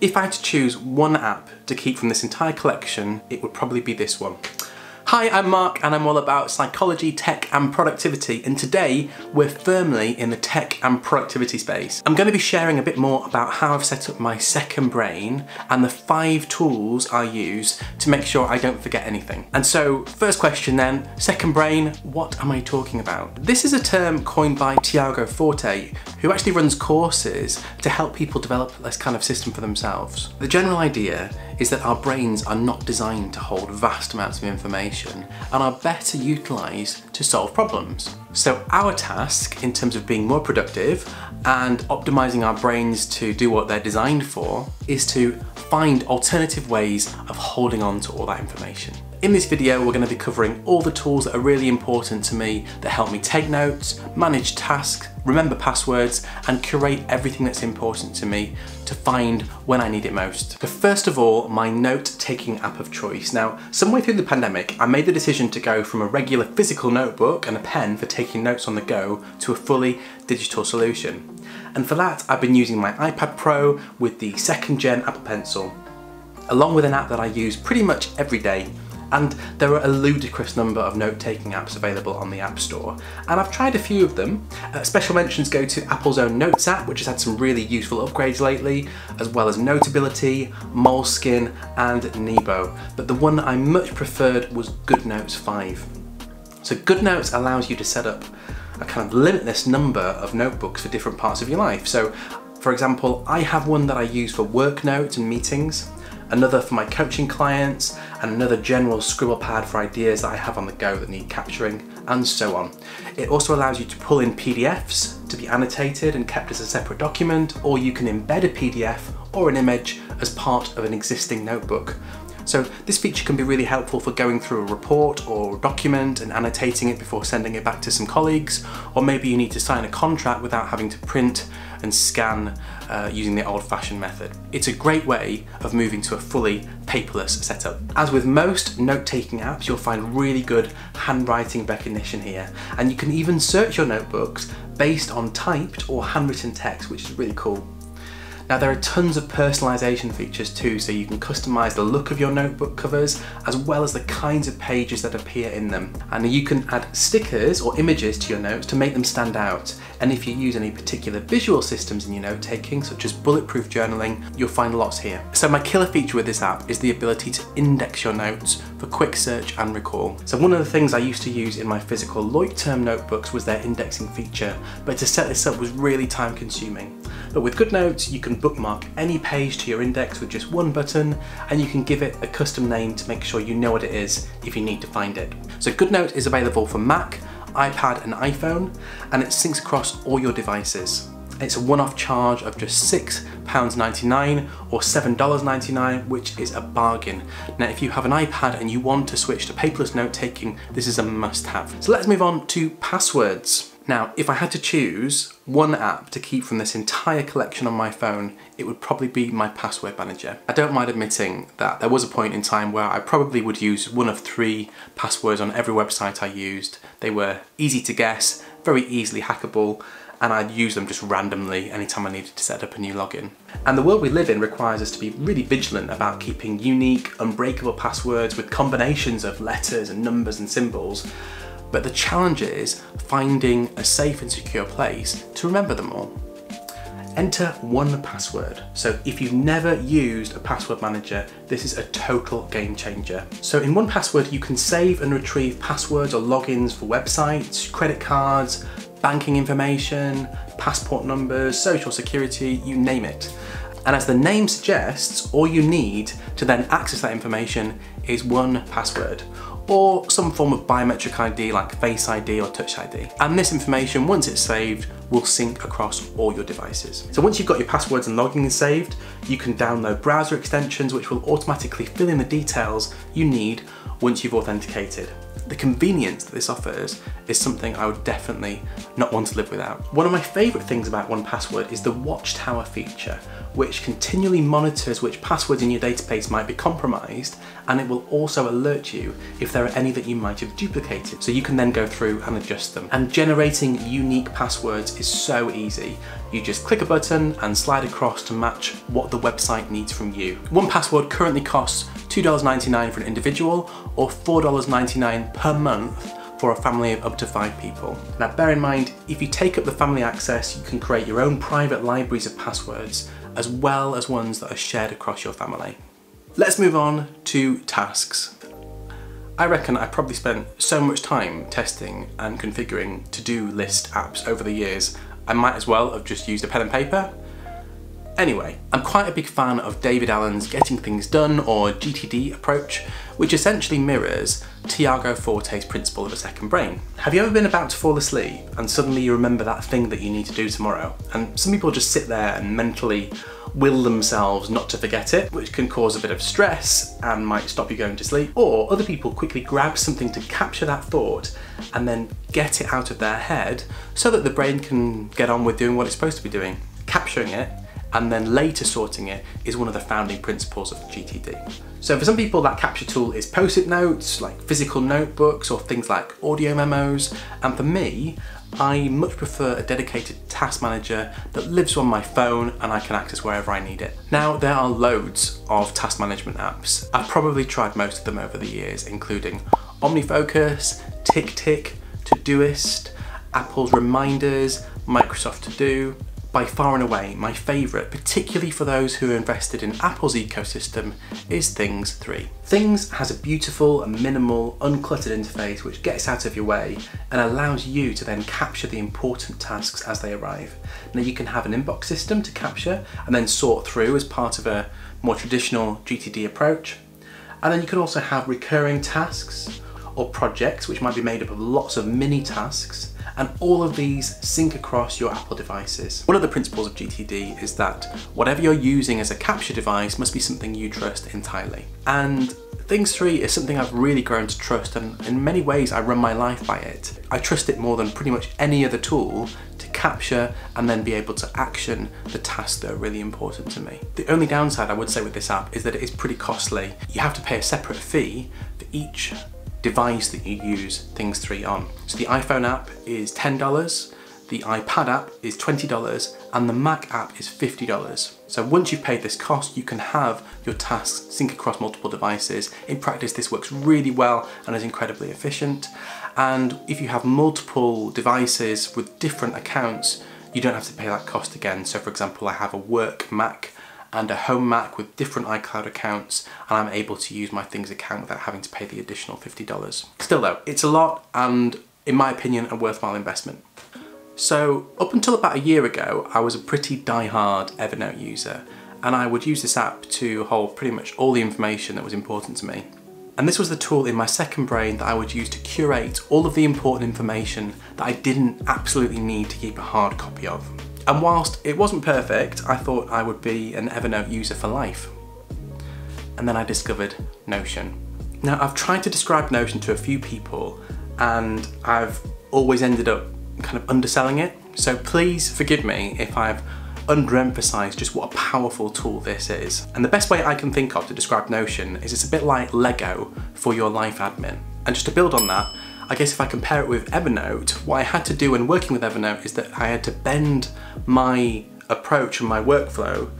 If I had to choose one app to keep from this entire collection, it would probably be this one. Hi, I'm Mark and I'm all about psychology, tech and productivity and today we're firmly in the tech and productivity space. I'm going to be sharing a bit more about how I've set up my second brain and the five tools I use to make sure I don't forget anything. And so first question then, second brain, what am I talking about? This is a term coined by Tiago Forte who actually runs courses to help people develop this kind of system for themselves. The general idea is that our brains are not designed to hold vast amounts of information and are better utilised to solve problems. So our task in terms of being more productive and optimising our brains to do what they're designed for is to find alternative ways of holding on to all that information. In this video, we're going to be covering all the tools that are really important to me that help me take notes, manage tasks, remember passwords, and curate everything that's important to me to find when I need it most. But first of all, my note-taking app of choice. Now, somewhere through the pandemic, I made the decision to go from a regular physical notebook and a pen for taking notes on the go to a fully digital solution. And for that, I've been using my iPad Pro with the second gen Apple Pencil, along with an app that I use pretty much every day and there are a ludicrous number of note-taking apps available on the App Store. And I've tried a few of them. Uh, special mentions go to Apple's own Notes app, which has had some really useful upgrades lately, as well as Notability, Moleskine, and Nebo. But the one that I much preferred was GoodNotes 5. So GoodNotes allows you to set up a kind of limitless number of notebooks for different parts of your life. So for example, I have one that I use for work notes and meetings another for my coaching clients, and another general scribble pad for ideas that I have on the go that need capturing, and so on. It also allows you to pull in PDFs to be annotated and kept as a separate document, or you can embed a PDF or an image as part of an existing notebook. So this feature can be really helpful for going through a report or document and annotating it before sending it back to some colleagues, or maybe you need to sign a contract without having to print and scan uh, using the old-fashioned method. It's a great way of moving to a fully paperless setup. As with most note-taking apps, you'll find really good handwriting recognition here, and you can even search your notebooks based on typed or handwritten text, which is really cool. Now there are tons of personalization features too, so you can customize the look of your notebook covers, as well as the kinds of pages that appear in them. And you can add stickers or images to your notes to make them stand out. And if you use any particular visual systems in your note taking, such as bulletproof journaling, you'll find lots here. So my killer feature with this app is the ability to index your notes for quick search and recall. So one of the things I used to use in my physical Leuchtturm notebooks was their indexing feature, but to set this up was really time consuming. But with GoodNotes, you can bookmark any page to your index with just one button, and you can give it a custom name to make sure you know what it is if you need to find it. So GoodNote is available for Mac, iPad and iPhone, and it syncs across all your devices. It's a one-off charge of just £6.99 or $7.99, which is a bargain. Now, if you have an iPad and you want to switch to paperless note-taking, this is a must-have. So let's move on to passwords. Now, if I had to choose one app to keep from this entire collection on my phone, it would probably be my password manager. I don't mind admitting that there was a point in time where I probably would use one of three passwords on every website I used. They were easy to guess, very easily hackable, and I'd use them just randomly anytime I needed to set up a new login. And the world we live in requires us to be really vigilant about keeping unique, unbreakable passwords with combinations of letters and numbers and symbols but the challenge is finding a safe and secure place to remember them all. Enter 1Password. So if you've never used a password manager, this is a total game changer. So in 1Password, you can save and retrieve passwords or logins for websites, credit cards, banking information, passport numbers, social security, you name it. And as the name suggests, all you need to then access that information is one password or some form of biometric ID like Face ID or Touch ID. And this information, once it's saved, will sync across all your devices. So once you've got your passwords and login saved, you can download browser extensions which will automatically fill in the details you need once you've authenticated. The convenience that this offers is something I would definitely not want to live without. One of my favourite things about 1Password is the Watchtower feature, which continually monitors which passwords in your database might be compromised and it will also alert you if there are any that you might have duplicated so you can then go through and adjust them. And generating unique passwords is so easy. You just click a button and slide across to match what the website needs from you. 1Password currently costs $2.99 for an individual or $4.99 per month for a family of up to five people. Now bear in mind, if you take up the family access, you can create your own private libraries of passwords, as well as ones that are shared across your family. Let's move on to tasks. I reckon I probably spent so much time testing and configuring to-do list apps over the years, I might as well have just used a pen and paper Anyway, I'm quite a big fan of David Allen's Getting Things Done or GTD approach, which essentially mirrors Tiago Forte's principle of a second brain. Have you ever been about to fall asleep and suddenly you remember that thing that you need to do tomorrow? And some people just sit there and mentally will themselves not to forget it, which can cause a bit of stress and might stop you going to sleep. Or other people quickly grab something to capture that thought and then get it out of their head so that the brain can get on with doing what it's supposed to be doing. Capturing it and then later sorting it is one of the founding principles of GTD. So for some people that capture tool is post-it notes, like physical notebooks or things like audio memos, and for me, I much prefer a dedicated task manager that lives on my phone and I can access wherever I need it. Now there are loads of task management apps. I've probably tried most of them over the years, including OmniFocus, TickTick, Todoist, Apple's Reminders, Microsoft To Do, by far and away, my favourite, particularly for those who are invested in Apple's ecosystem, is Things 3. Things has a beautiful minimal, uncluttered interface which gets out of your way and allows you to then capture the important tasks as they arrive. Now you can have an inbox system to capture and then sort through as part of a more traditional GTD approach. And then you can also have recurring tasks or projects which might be made up of lots of mini tasks and all of these sync across your Apple devices. One of the principles of GTD is that whatever you're using as a capture device must be something you trust entirely. And Things 3 is something I've really grown to trust and in many ways I run my life by it. I trust it more than pretty much any other tool to capture and then be able to action the tasks that are really important to me. The only downside I would say with this app is that it is pretty costly. You have to pay a separate fee for each device that you use Things 3 on. So the iPhone app is $10, the iPad app is $20, and the Mac app is $50. So once you've paid this cost, you can have your tasks sync across multiple devices. In practice, this works really well and is incredibly efficient. And if you have multiple devices with different accounts, you don't have to pay that cost again. So for example, I have a work Mac and a home Mac with different iCloud accounts and I'm able to use my Things account without having to pay the additional $50. Still though, it's a lot and in my opinion a worthwhile investment. So up until about a year ago I was a pretty die-hard Evernote user and I would use this app to hold pretty much all the information that was important to me. And this was the tool in my second brain that I would use to curate all of the important information that I didn't absolutely need to keep a hard copy of. And whilst it wasn't perfect, I thought I would be an Evernote user for life. And then I discovered Notion. Now I've tried to describe Notion to a few people and I've always ended up kind of underselling it. So please forgive me if I've underemphasized just what a powerful tool this is. And the best way I can think of to describe Notion is it's a bit like Lego for your life admin. And just to build on that, I guess if I compare it with Evernote, what I had to do when working with Evernote is that I had to bend my approach and my workflow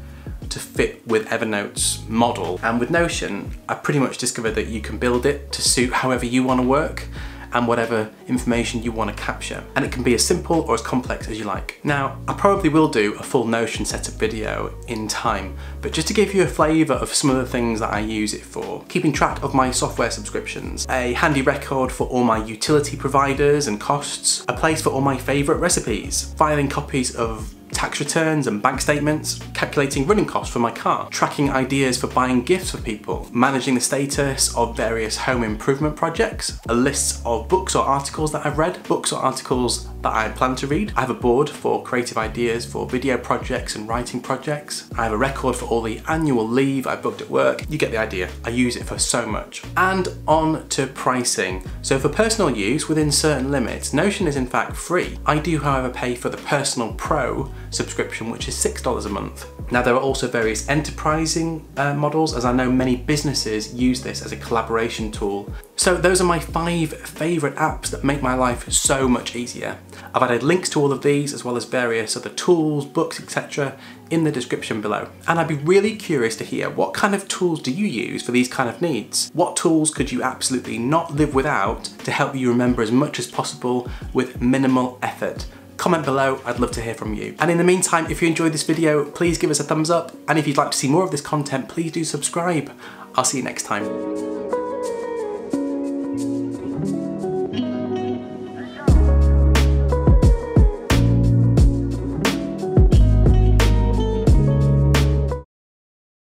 to fit with Evernote's model. And with Notion, I pretty much discovered that you can build it to suit however you want to work and whatever information you want to capture. And it can be as simple or as complex as you like. Now, I probably will do a full Notion setup video in time, but just to give you a flavour of some of the things that I use it for, keeping track of my software subscriptions, a handy record for all my utility providers and costs, a place for all my favourite recipes, filing copies of tax returns and bank statements, calculating running costs for my car, tracking ideas for buying gifts for people, managing the status of various home improvement projects, a list of books or articles that I've read, books or articles that I plan to read. I have a board for creative ideas for video projects and writing projects. I have a record for all the annual leave I booked at work. You get the idea. I use it for so much. And on to pricing. So for personal use within certain limits, Notion is in fact free. I do however pay for the Personal Pro subscription which is $6 a month. Now there are also various enterprising uh, models as I know many businesses use this as a collaboration tool. So those are my five favourite apps that make my life so much easier. I've added links to all of these as well as various other tools, books, etc. in the description below. And I'd be really curious to hear what kind of tools do you use for these kind of needs? What tools could you absolutely not live without to help you remember as much as possible with minimal effort? Comment below, I'd love to hear from you. And in the meantime, if you enjoyed this video, please give us a thumbs up. And if you'd like to see more of this content, please do subscribe. I'll see you next time.